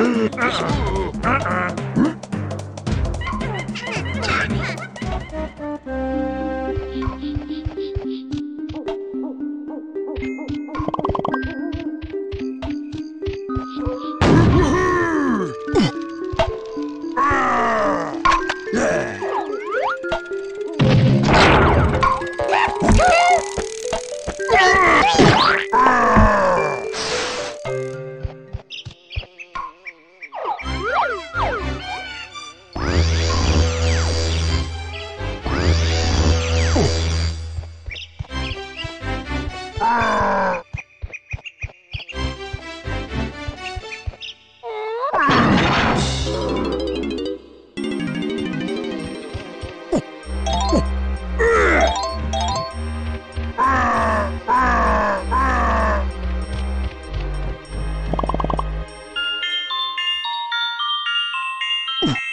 Uh-uh. Uh-uh.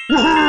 Woohoo!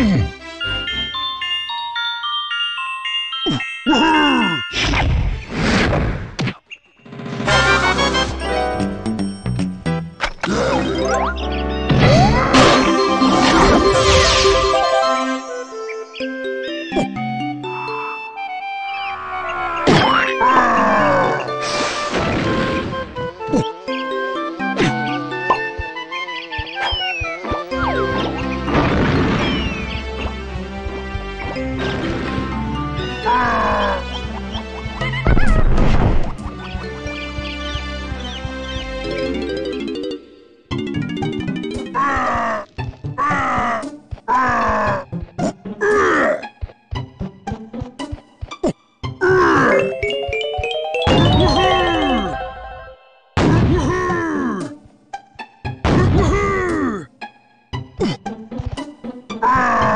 Run! Ah!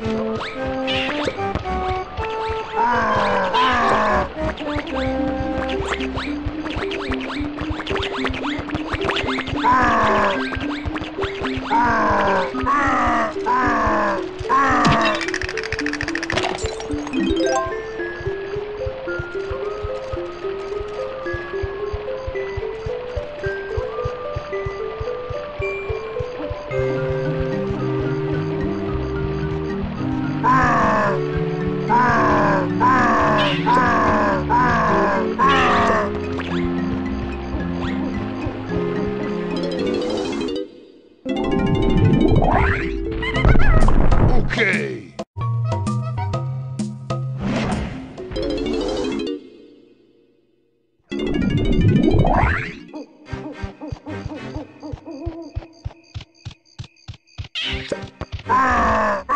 Ready? 啊！